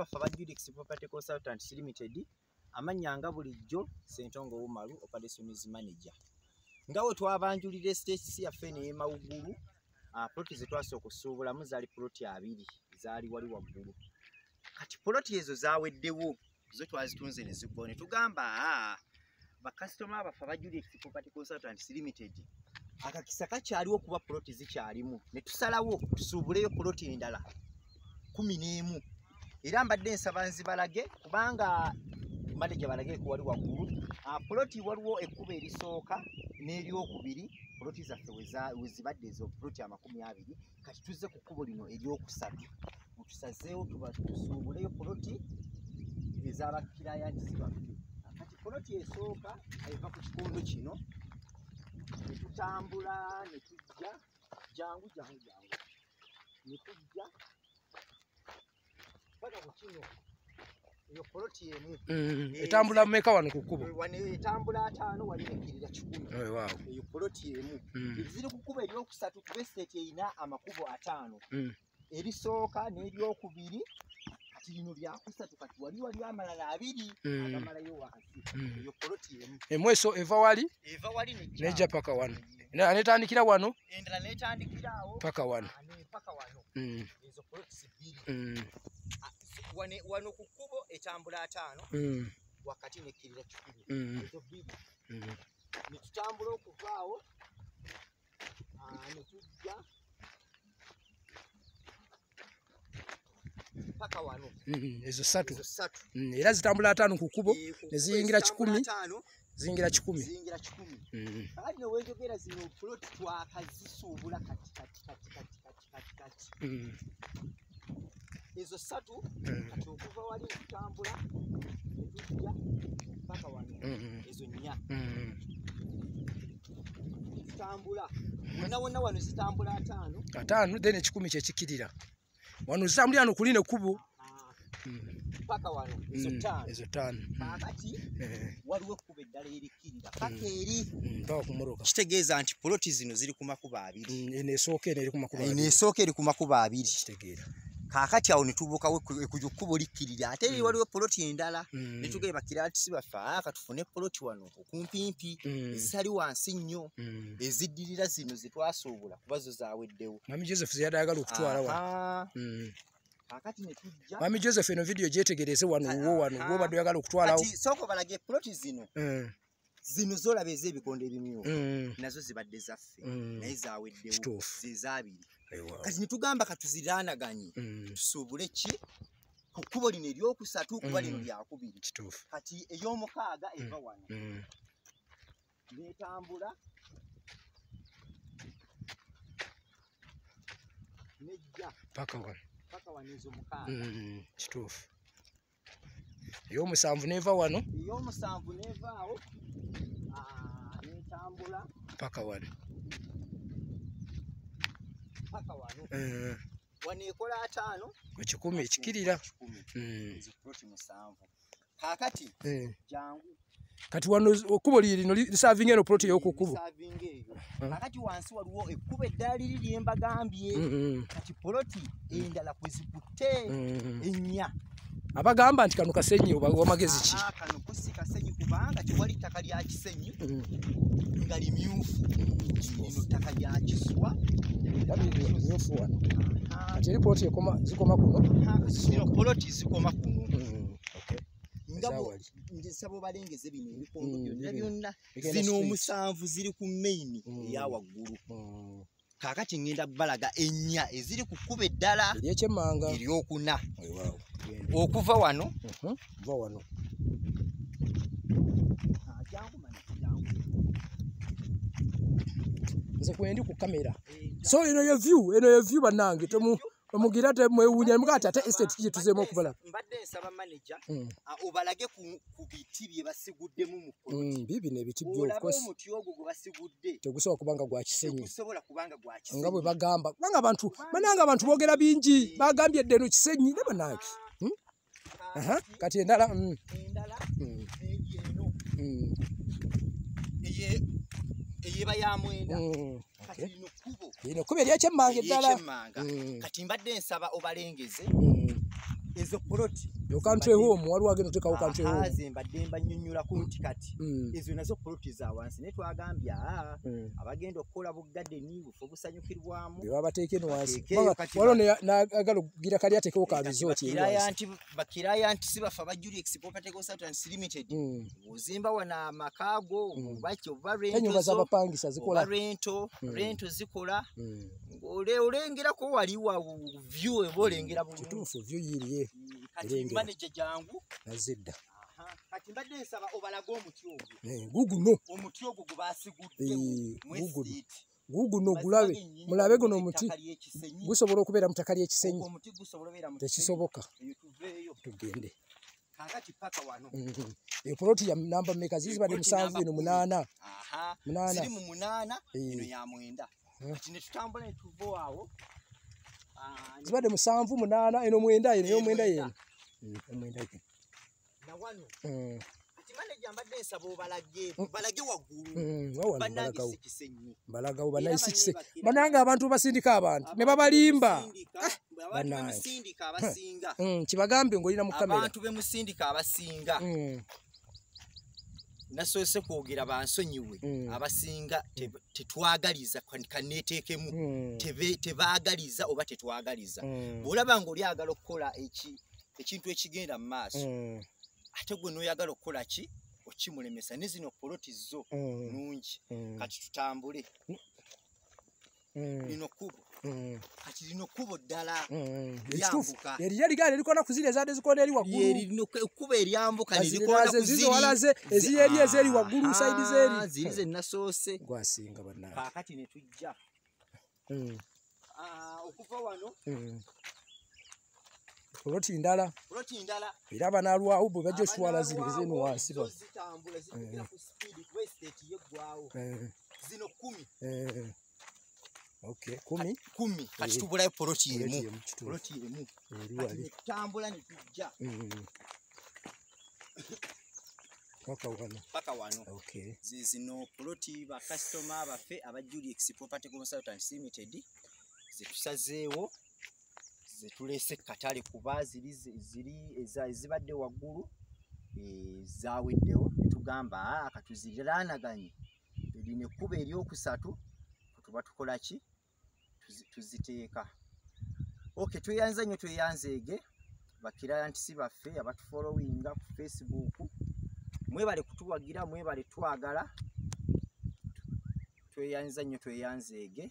baffe aba Judix Property Consultants Limited amannya nga bulijjo Ssentongo Umaru Operations Manager. Nga bwe twabanjulira estates yaffe eno ey'Emawuggulu, ah, ploti ze twasooka okusuubulamu zaali ploti abiri zaali wali waggulu. Kati ploti ezo zaaweddewo zo twazitunze ne ziggwawo ne tugamba aa bakasitoma baffe aba Judix Property Consultants Limited akakisa kakyaliwo okuba ploti zikyalimu ne tusalawo tusuubuleyo ploti endala kumi n'emu era mbadde nsaba nzibalage kubanga maneja balage ku wali waggulu. Ah, ploti waliwo ekkuba erisooka n'eryokubiri ploti zaffe we za- we zibadde ezo ploti amakumi abiri kati tuzze ku kkubo lino eryokusatu. Mutusazeewo tusuubuleyo ploti ez'abakirayanizi baffe. Kati ploti esooka eva ku kikondo kino ne tutambula ne tujja jangu jangu jangu ne tujja ku kino eyo poloti emu Mm, etambula mmeka wano ku kkubo? Wano etambula ataano wali nekkirira kikumi. Waawo eyo poloti emu Mm, ziri ku kkubo eryokusatu kuba esiteeti erina amakubo ataano. Mm. erisooka n'eryokubiri kati lino lyakusatu kati wali wali amalala abiri Mm. agamalayo Mm. eyo poloti emu emweso eva wali? Eva wali nejja paka wano. Netandikira wano? Endala netandikiraawo. Paka wano. Ah, paka wano. Mm, ezo poloti bbiri wano ku kkubo etambula ataano mm, wakati nekkirira kikumi mm, ezo bbiri mm. ne tutambula okuvaawo ah, ne tujja paka wano. Mm, ezo ssatu. Mm, era zitambula ataano ku kkubo ku ne kkubo ziyingira ezitambula kikumi. ziyingira kikumi. ziyingira kikumi. Mm, kakati newenjogera zino puloti twakazisuubula kati kati kati kati kati kati kati. Mm, ezo ssatu mm, kati okuva wali ne tutambula ne tujja paka wano. Mm, ezo nnya. Mm. zitambula. Wonna wonna wano zitambula ataano. Ataano then ekikumi kyekikirira wano zitambulira no kulina ekkubo. Paka wano ezo ttaano. Eh, waliwo ekkuba eddala erikkirira paka eri. Mpaka ku moroka. Kitegeeza nti poloti zino ziri ku makubo abiri. Eno esooka eno eri ku makubo abiri. Ku kaakati awo ne tubuukawo ekkujo kkubo likkirira. Ate eri Mm. waliwo poloti endala Mm, ne tugeba kiraatisi baffe aa katufune poloti wano okumpimpi mm, ezitali wansi nnyo eziddirira zino ze twasuubula kuba zo zaaweddewo mami joseph zeyali ayagala okutwala wano. Aha. Mm. kaakati ne tujja. Mami joseph eno vidiyo gyetegereze wano wo wano aha. wo badde oyagala okutwalawo sooka balage poloti zino. Zino zolaba ez'ebikondo ebimyufu. Nazo zibadde zaffe. Naye zaaweddewo Kituufu. Kati netugamba katuziraanaganye Mm, tusuubule ki? Ku kkubo lino eryokusatu kuba lino Mm. lyakubiri. Kati ey'omukaaga eva wano. Mm, netambula nejja paka wano. paka wano ezo mukaaga. Mm, kituufu. Ey'omusanvu neva wano? Ey'omusanvu nevaawo netambula paka wano paka wano. Mm, wano ekola ataano ku kikumi ekikirira Mm, musanvu. Kaakati mm. jangu kati wano ekkubo lino lisavinga eno poloti ey'oku kkubo. Lisaavinga kakati wansi waliwo ekkubo eddala liri lyembagambye Mm, mm, kati poloti endala kwe zikutte mm. ennya. Abagamba nti kano kasenyi wamagezi ki? Kano kusi kasenyi kubanga tewali ttaka lya kisenyi nga limyufu. Lino ttaka lya kiswa era biri myufu wano kati eri poloti zikoma kuno poloti zikoma kuno okay. nga bwo- Ezaawali. nsaba obalengeze bino ebikondo byonna byonna zino omusanvu ziri ku maini Mm. eya waggulu. Mm, kaakati ngenda balaga ennya eziri ku kkuba eddala eri ekyemmanga eryokuna okuva wano Mhm, va wano Ah, jangu mani, jangu. Nze kwendi ku kamera Eh, so eno ye view eno ye view bannange temu omugira temwewuunya muga ati ate estate kye tuzeemu okubala. mbadde nsaba manaja Mm, obalage ku ku biti bye basiguddemu mu kkono mm, biibino ebiti byo olabe ofcourse omuti ogwo gwe basigudde tegusobola kubanga gwa kisenyi. Tegusobola kubanga gwa nga bwe kisenyi. bagamba kubanga abantu bananga abantu boogera bingi bagambye edde eno kisenyi ne bannange. Mm, aha, Kaakati, kati endala mm, endala mm, eyeba ya mwenda. Mm, kati lino kkubo lino kuba eryekyemmanga eddala. Mm, kati mbadde nsaba obalengeze mm, ezo poloti yo country home waliwo agenda otekawo country Aha, home ze mbadde mbanyonnyola nti kati Mm, ezo nazo poloti za wansi naye twagambye aa mm. abagenda okukola bugaddeni bufe obusanyukirwamu bwe babateeka eno wansi. waliwo ba- ne- n'agala okugira kali ateekewo ka bizooti eri wansi. bakirayanti bakirayanti si bafe aba Julius Property Consultants Limited Mm. ozimba wano amakaago Mm. obaki oba enyumba rento zo z'abapangisa oba zikola. rento rento zikola. Mm. ng'ole- olengerako wali wa vyu oba olengera bulungi. Kituufu vyo yiriye kati maneja jangu nazze dda kati mbadde nsaba obalage omuti ogwo. Eh, guguno omuti ogwo gwe basigudde Eh, guguno. gulabe. Mulabe guno omuti. gusobola okubeera mu ttaka ly'ekisenyi? Tekisoboka tugende. Kakati paka wano. Mhm. eyo poloti ya namba mmeka zizibadde musanvu eno munaana. Munaana. mu munaana Eh. eno ya mwenda. Kati ne tutambula ne tuva awo. Zibadde musanvu munaana eno mwenda eno ey'omwenda mwenda. yeno Mm, omwenda yeno na wano? Mm, kati maneja mbadde nsaba obalage balage waggulu. Mm, bannange balagawo. banayisikise banange abantu basindika abantu ne babalimba. abantu bannange. bemusindika abasinga. Mm, kibagambe ng'olina mu kamera abantu bemusindika abasinga. Nasoose kwogera bansonyiwe abasinga te- tetwagaliza kaneeteekemu tebaagaliza oba tetwagaliza. Bw'olaba ng'oli ayagala okukola eki- ekintu ekigenda mu maaso. Mm, ate gwe n'oyagala okukola ki? Okimulemesa ne zino poloti zo mm, nungi. Mm, kati tutambule. Lino kkubo. Mm, kati lino kkubo ddala. Lyambuka. eriyo ligaali erikona ku ziri ezadde zikola eri ekkubo eryambuka Na ne ziri likonda nazo ku zizo ziri walaze, zi- eziri eri ezeri waggulu, Aha, side zeri. ziri ze nasoose. Gwasinga bannange. Kaakati ne tujja. Ah, okuva wano. Poloti ndala? Poloti ndala? Era abanaalwawo bwe bajja otwala zino zenu abanaalwawo wansi bano. zitambula zikugira ku sipiidi kuba esiteeti yeggwawo. Eh, zino kumi. Eh. okay kumi? Kumi. Kati Eh. tubulayo poloti Poloti emu emu, kituufu. poloti emu. Eri kati wali. ne tutambula ne tujja Mm. paka wano. Paka wano. Okay Zi- zino poloti bakasitoma baffe aba Julius Property Consultants Limited zetusazeewo zetulese katale kuba ziri ziri ezibadde waggulu eh, zaweddewo netugamba "Ah, katuziraanaganye lino ekkuba eryokusatu tuba tukola ki? Tuzi- tuziteeka. Ok tweyanze nnyo tweyanzeege bakirayantisi baffe abatufolowinga ku facebook. Mwebale kutuwagira mwebale twagala. Tweyanza nnyo tweyanzeege